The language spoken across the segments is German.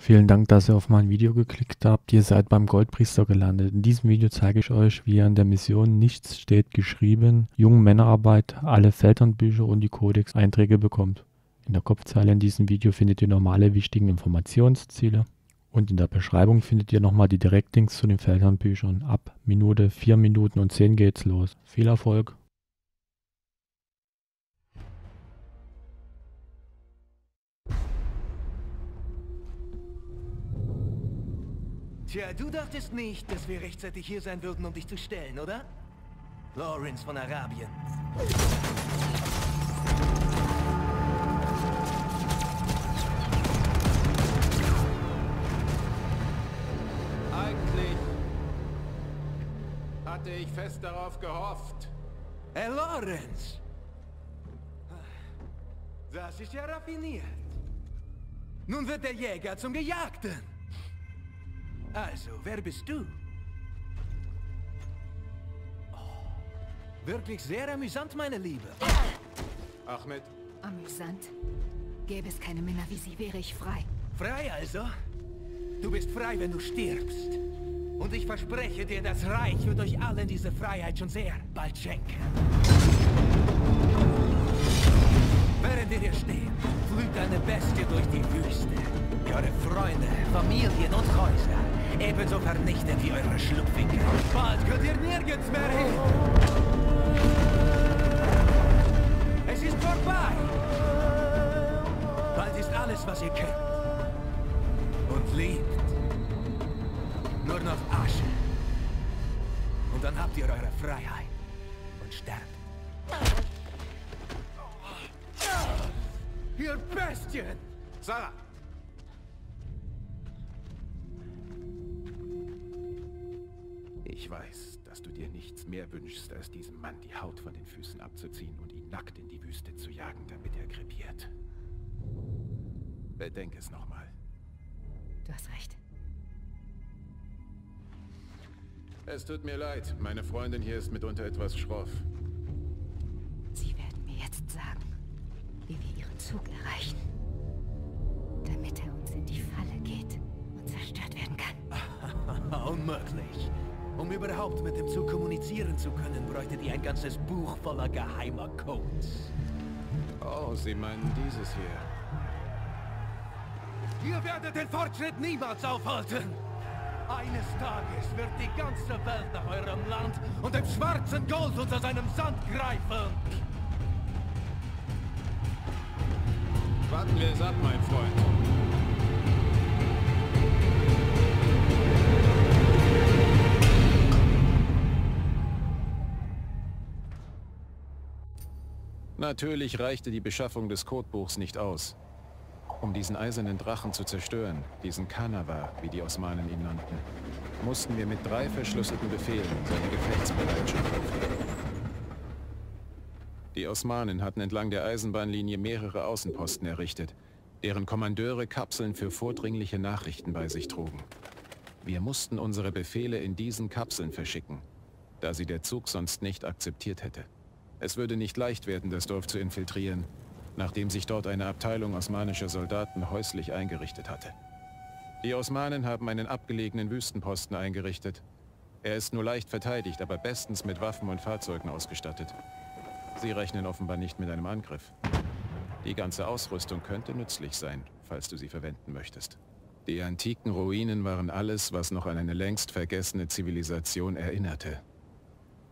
Vielen Dank, dass ihr auf mein Video geklickt habt. Ihr seid beim Goldpriester gelandet. In diesem Video zeige ich euch, wie ihr in der Mission Nichts steht geschrieben, jungen Männerarbeit, alle Feldhandbücher und die Codex-Einträge bekommt. In der Kopfzeile in diesem Video findet ihr normale wichtigen Informationsziele. Und in der Beschreibung findet ihr nochmal die Direktlinks zu den Feldhandbüchern. Ab Minute 4 Minuten und 10 geht's los. Viel Erfolg! Tja, du dachtest nicht, dass wir rechtzeitig hier sein würden, um dich zu stellen, oder? Lawrence von Arabien. Eigentlich hatte ich fest darauf gehofft. Herr Lawrence! Das ist ja raffiniert. Nun wird der Jäger zum Gejagten. Also, wer bist du? Oh, wirklich sehr amüsant, meine Liebe. Ahmed? Amüsant? Gäbe es keine Männer wie Sie, wäre ich frei. Frei also? Du bist frei, wenn du stirbst. Und ich verspreche dir, das Reich wird euch allen diese Freiheit schon sehr bald schenken. Während wir hier stehen, flügt eine Bestie durch die Wüste. Eure Freunde, Familien und Häuser Ebenso vernichtet wie eure Schlupfwinkel. Bald könnt ihr nirgends mehr hin. Es ist vorbei. Bald ist alles, was ihr kennt. Und liebt. Nur noch Asche. Und dann habt ihr eure Freiheit. Und sterbt. Ihr Bestien! Sarah! Ich weiß, dass du dir nichts mehr wünschst, als diesem Mann die Haut von den Füßen abzuziehen und ihn nackt in die Wüste zu jagen, damit er krepiert. Bedenk es nochmal. Du hast recht. Es tut mir leid, meine Freundin hier ist mitunter etwas schroff. Sie werden mir jetzt sagen, Zug erreichen. Damit er uns in die Falle geht und zerstört werden kann. Unmöglich. Um überhaupt mit dem Zug kommunizieren zu können, bräuchtet ihr ein ganzes Buch voller geheimer Codes. Oh, Sie meinen dieses hier. Ihr werdet den Fortschritt niemals aufhalten! Eines Tages wird die ganze Welt nach eurem Land und dem schwarzen Gold unter seinem Sand greifen! Warten wir es ab, mein Freund. Natürlich reichte die Beschaffung des Codebuchs nicht aus. Um diesen eisernen Drachen zu zerstören, diesen Kanawa, wie die Osmanen ihn nannten, mussten wir mit drei verschlüsselten Befehlen seine Gefechtsbereitschaft aufnehmen. Die Osmanen hatten entlang der Eisenbahnlinie mehrere Außenposten errichtet, deren Kommandeure Kapseln für vordringliche Nachrichten bei sich trugen. Wir mussten unsere Befehle in diesen Kapseln verschicken, da sie der Zug sonst nicht akzeptiert hätte. Es würde nicht leicht werden, das Dorf zu infiltrieren, nachdem sich dort eine Abteilung osmanischer Soldaten häuslich eingerichtet hatte. Die Osmanen haben einen abgelegenen Wüstenposten eingerichtet. Er ist nur leicht verteidigt, aber bestens mit Waffen und Fahrzeugen ausgestattet. Sie rechnen offenbar nicht mit einem Angriff. Die ganze Ausrüstung könnte nützlich sein, falls du sie verwenden möchtest. Die antiken Ruinen waren alles, was noch an eine längst vergessene Zivilisation erinnerte.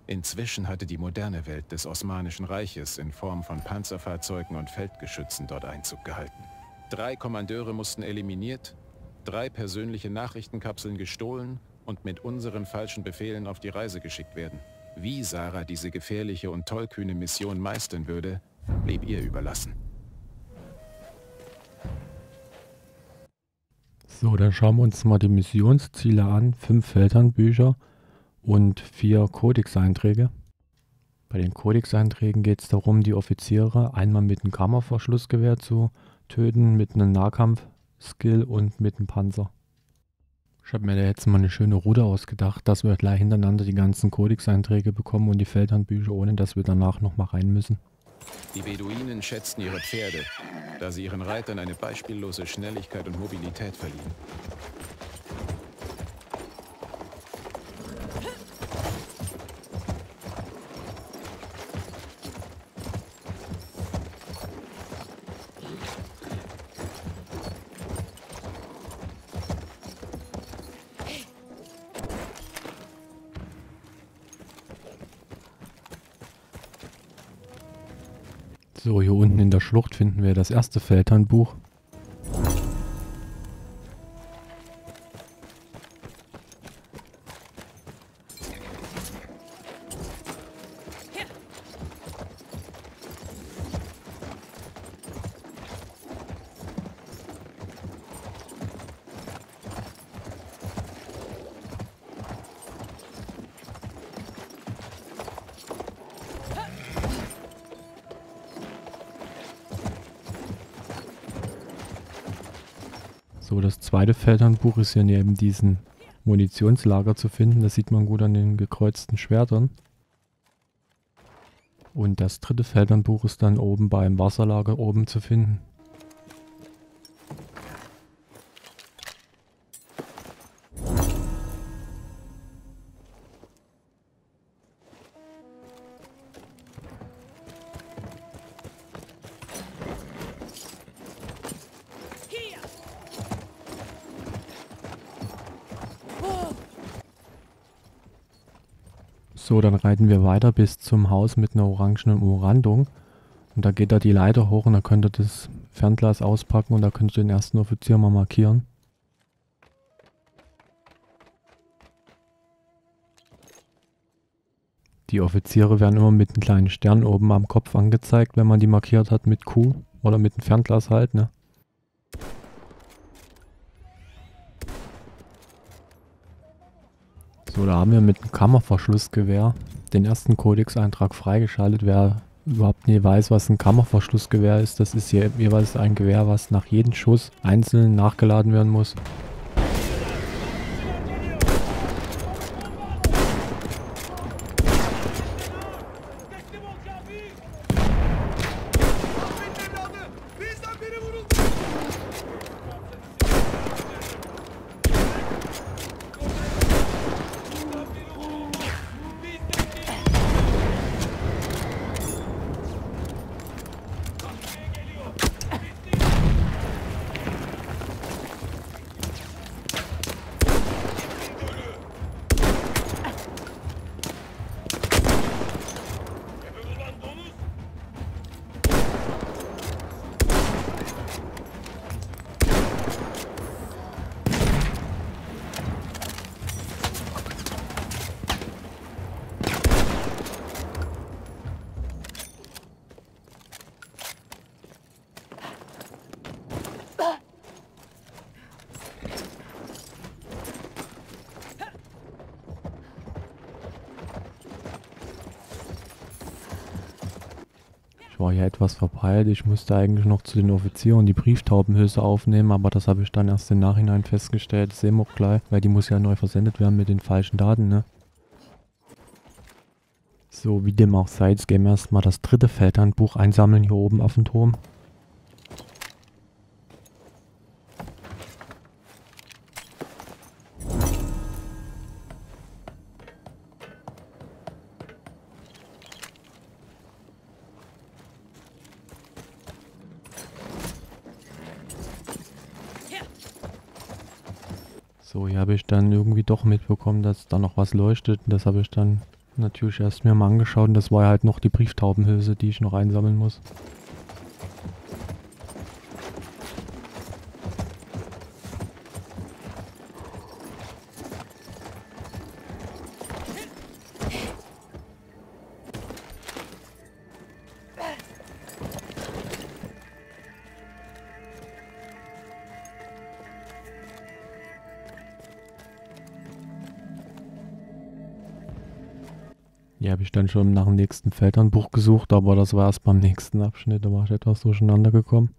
Inzwischen hatte die moderne Welt des Osmanischen Reiches in Form von Panzerfahrzeugen und Feldgeschützen dort Einzug gehalten. Drei Kommandeure mussten eliminiert, drei persönliche Nachrichtenkapseln gestohlen und mit unseren falschen Befehlen auf die Reise geschickt werden. Wie Sarah diese gefährliche und tollkühne Mission meistern würde, blieb ihr überlassen. So, dann schauen wir uns mal die Missionsziele an. Fünf Feldhandbücher und vier Codex-Einträge. Bei den Codex-Einträgen geht es darum, die Offiziere einmal mit einem Kammerverschlussgewehr zu töten, mit einem Nahkampf-Skill und mit einem Panzer. Ich habe mir da jetzt mal eine schöne Route ausgedacht, dass wir gleich hintereinander die ganzen Codex-Einträge bekommen und die Feldhandbücher, ohne dass wir danach nochmal rein müssen. Die Beduinen schätzten ihre Pferde, da sie ihren Reitern eine beispiellose Schnelligkeit und Mobilität verliehen. Schlucht finden wir das erste Feldhandbuch. So, das zweite Feldhandbuch ist hier neben diesem Munitionslager zu finden. Das sieht man gut an den gekreuzten Schwertern. Und das dritte Feldhandbuch ist dann oben beim Wasserlager oben zu finden. So, dann reiten wir weiter bis zum Haus mit einer orangenen Umrandung. Und da geht da die Leiter hoch und da könnt ihr das Fernglas auspacken und da könnt ihr den ersten Offizier mal markieren. Die Offiziere werden immer mit einem kleinen Stern oben am Kopf angezeigt, wenn man die markiert hat mit Q oder mit dem Fernglas halt, ne? So, da haben wir mit dem Kammerverschlussgewehr den ersten Codex-Eintrag freigeschaltet. Wer überhaupt nie weiß, was ein Kammerverschlussgewehr ist, das ist hier jeweils ein Gewehr, was nach jedem Schuss einzeln nachgeladen werden muss. War hier etwas verpeilt. Ich musste eigentlich noch zu den Offizieren die Brieftaubenhülse aufnehmen, aber das habe ich dann erst im Nachhinein festgestellt. Das sehen wir auch gleich, weil die muss ja neu versendet werden mit den falschen Daten, ne? So, wie dem auch sei, jetzt gehen wir erstmal das dritte Feldhandbuch einsammeln hier oben auf dem Turm. So, hier habe ich dann irgendwie doch mitbekommen, dass da noch was leuchtet. Das habe ich dann natürlich erst mir mal angeschaut und das war halt noch die Brieftaubenhülse, die ich noch einsammeln muss. Dann schon nach dem nächsten Feldhandbuch gesucht, aber das war erst beim nächsten Abschnitt, da war ich etwas durcheinander gekommen.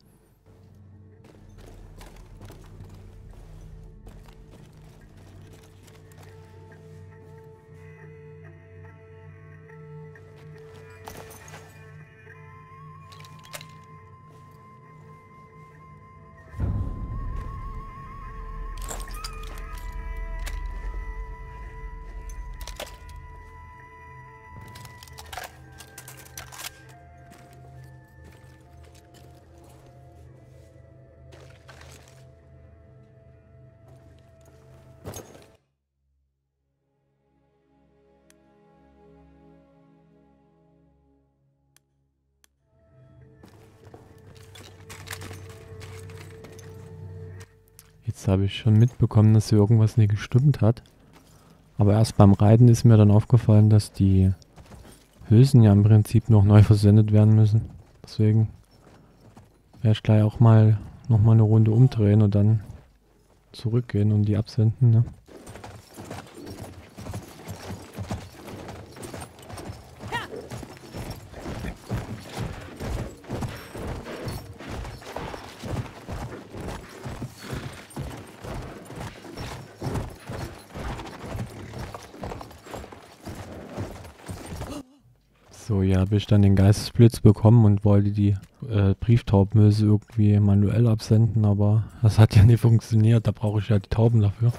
Jetzt habe ich schon mitbekommen, dass hier irgendwas nicht gestimmt hat. Aber erst beim Reiten ist mir dann aufgefallen, dass die Hülsen ja im Prinzip noch neu versendet werden müssen. Deswegen werde ich gleich auch mal nochmal eine Runde umdrehen und dann zurückgehen und die absenden. Ne? Habe ich dann den Geistesblitz bekommen und wollte die äh, Brieftaubmöse irgendwie manuell absenden, aber das hat ja nicht funktioniert. Da brauche ich ja die Tauben dafür.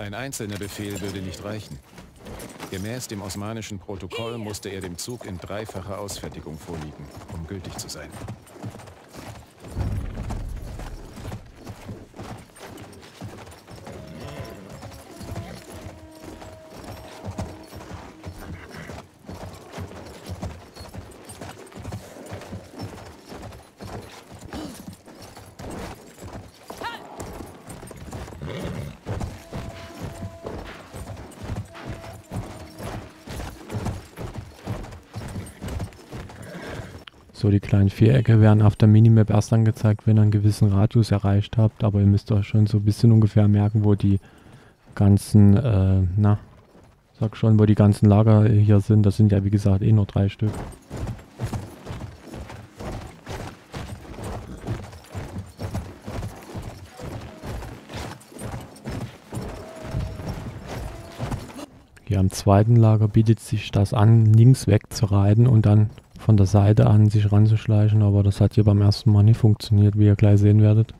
Ein einzelner Befehl würde nicht reichen. Gemäß dem osmanischen Protokoll musste er dem Zug in dreifacher Ausfertigung vorliegen, um gültig zu sein. So, die kleinen Vierecke werden auf der Minimap erst angezeigt, wenn ihr einen gewissen Radius erreicht habt. Aber ihr müsst euch schon so ein bisschen ungefähr merken, wo die ganzen, äh, na, sag schon, wo die ganzen Lager hier sind. Das sind ja wie gesagt eh nur drei Stück. Hier am zweiten Lager bietet sich das an, links weg zu reiten und dann von der Seite an sich ranzuschleichen, aber das hat hier beim ersten Mal nicht funktioniert, wie ihr gleich sehen werdet.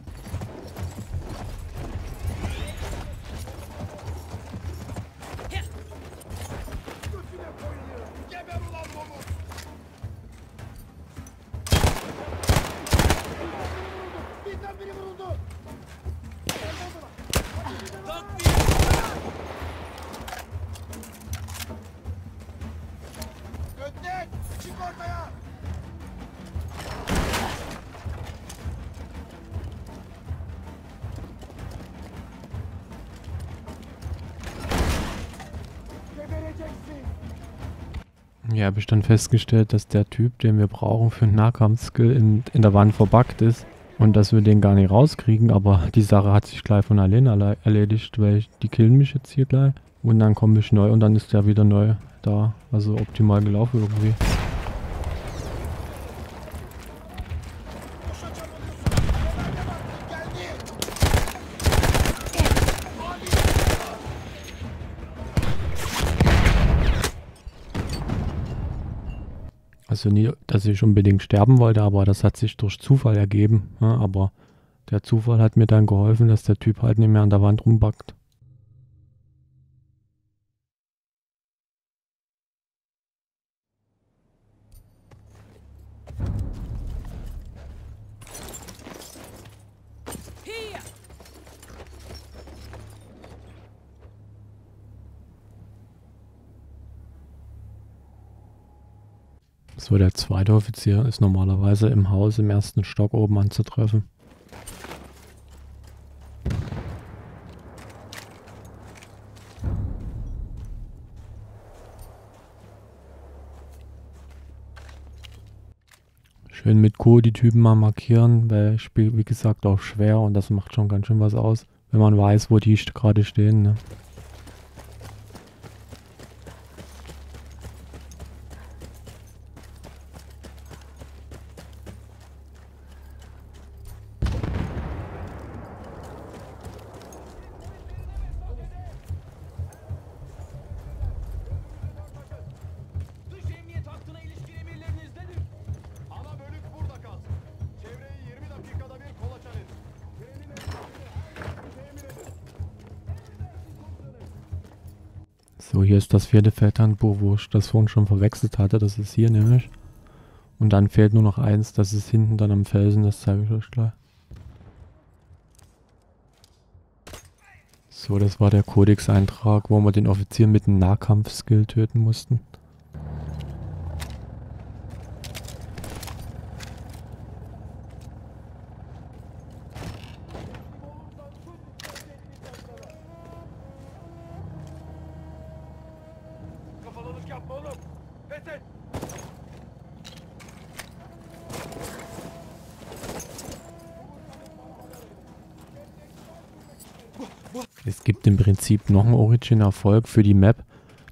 Hier habe ich dann festgestellt, dass der Typ, den wir brauchen für einen Nahkampfskill in, in der Wand verbuggt ist und dass wir den gar nicht rauskriegen, aber die Sache hat sich gleich von alleine erledigt, weil ich, die killen mich jetzt hier gleich und dann komme ich neu und dann ist der wieder neu da, also optimal gelaufen irgendwie. Also nie, dass ich unbedingt sterben wollte, aber das hat sich durch Zufall ergeben. Ja, aber der Zufall hat mir dann geholfen, dass der Typ halt nicht mehr an der Wand rumbackt. So, der zweite Offizier ist normalerweise im Haus im ersten Stock oben anzutreffen. Schön mit Co die Typen mal markieren, weil ich spiele wie gesagt auch schwer und das macht schon ganz schön was aus, wenn man weiß, wo die gerade stehen. Ne? So, hier ist das vierte Feldhandbuch, wo ich das vorhin schon verwechselt hatte. Das ist hier nämlich. Und dann fehlt nur noch eins, das ist hinten dann am Felsen, das zeige ich euch gleich. So, das war der Codex-Eintrag, wo wir den Offizier mit einem Nahkampf-Skill töten mussten. Es gibt im Prinzip noch einen Origin-Erfolg für die Map.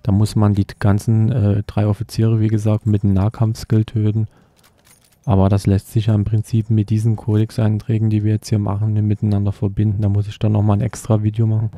Da muss man die ganzen äh, drei Offiziere, wie gesagt, mit einem Nahkampfskill töten. Aber das lässt sich ja im Prinzip mit diesen Codex-Einträgen, die wir jetzt hier machen, miteinander verbinden. Da muss ich dann nochmal ein extra Video machen.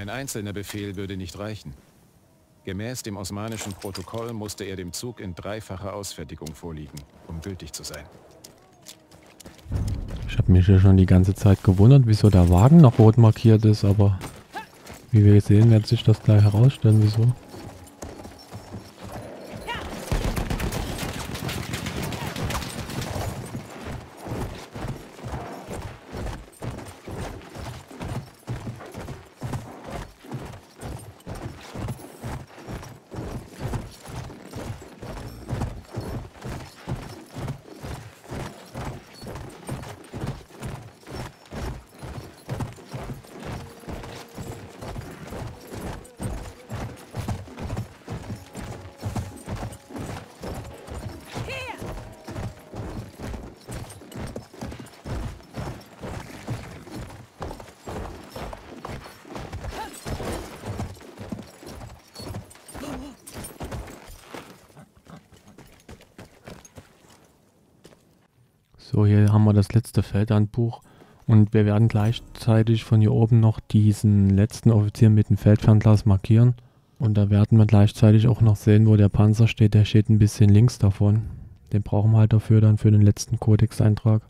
Ein einzelner Befehl würde nicht reichen. Gemäß dem osmanischen Protokoll musste er dem Zug in dreifacher Ausfertigung vorliegen, um gültig zu sein. Ich habe mich ja schon die ganze Zeit gewundert, wieso der Wagen noch rot markiert ist, aber wie wir sehen, wird sich das gleich herausstellen, wieso. So, hier haben wir das letzte Feldhandbuch und wir werden gleichzeitig von hier oben noch diesen letzten Offizier mit dem Feldfernglas markieren. Und da werden wir gleichzeitig auch noch sehen, wo der Panzer steht. Der steht ein bisschen links davon. Den brauchen wir halt dafür dann für den letzten Codex-Eintrag.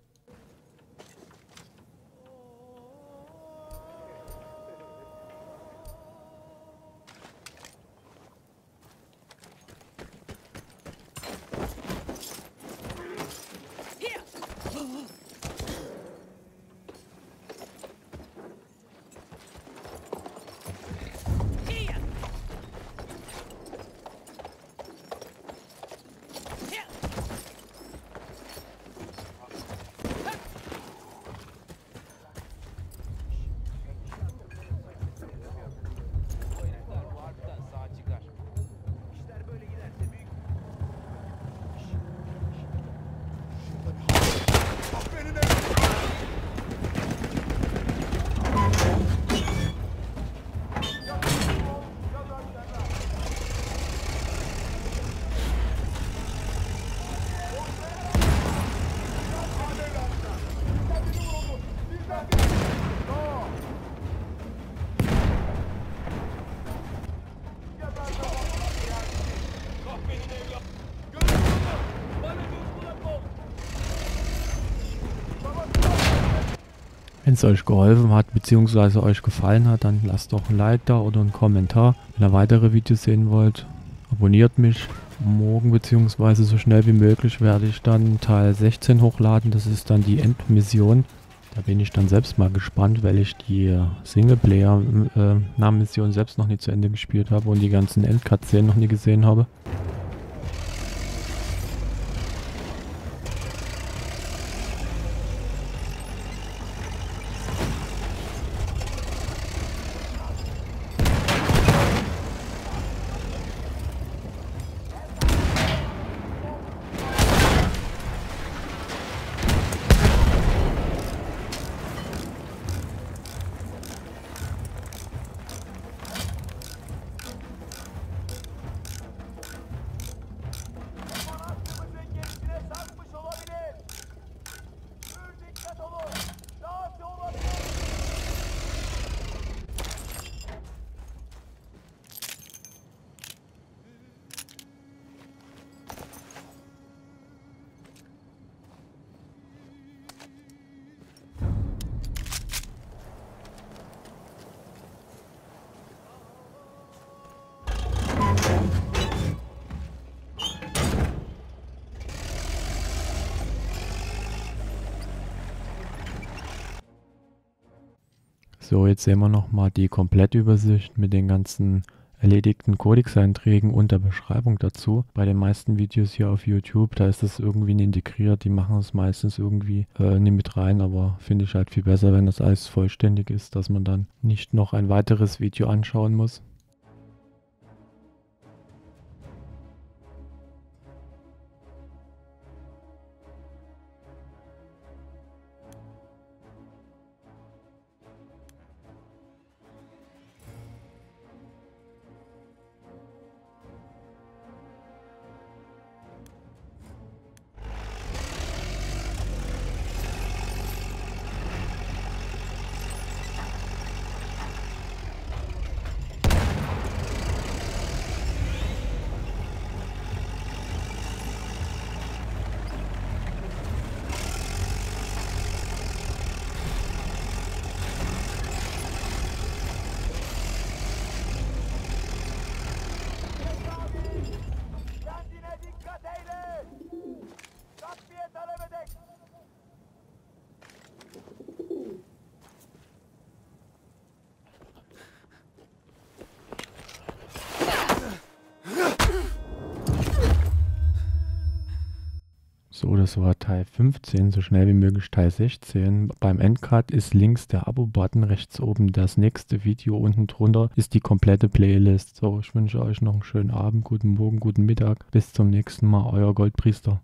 Wenn es euch geholfen hat bzw. euch gefallen hat, dann lasst doch ein Like da oder einen Kommentar. Wenn ihr weitere Videos sehen wollt, abonniert mich. Morgen bzw. so schnell wie möglich werde ich dann Teil 16 hochladen. Das ist dann die Endmission. Da bin ich dann selbst mal gespannt, weil ich die Singleplayer-Mission äh, selbst noch nicht zu Ende gespielt habe und die ganzen Endcuts noch nie gesehen habe. So, jetzt sehen wir nochmal die Komplettübersicht mit den ganzen erledigten Codex-Einträgen und der Beschreibung dazu. Bei den meisten Videos hier auf YouTube, da ist das irgendwie nicht integriert. Die machen es meistens irgendwie äh, nicht mit rein, aber finde ich halt viel besser, wenn das alles vollständig ist, dass man dann nicht noch ein weiteres Video anschauen muss. So, das war Teil 15, so schnell wie möglich Teil 16. Beim Endcard ist links der Abo-Button, rechts oben das nächste Video, unten drunter ist die komplette Playlist. So, ich wünsche euch noch einen schönen Abend, guten Morgen, guten Mittag. Bis zum nächsten Mal, euer Goldpriester.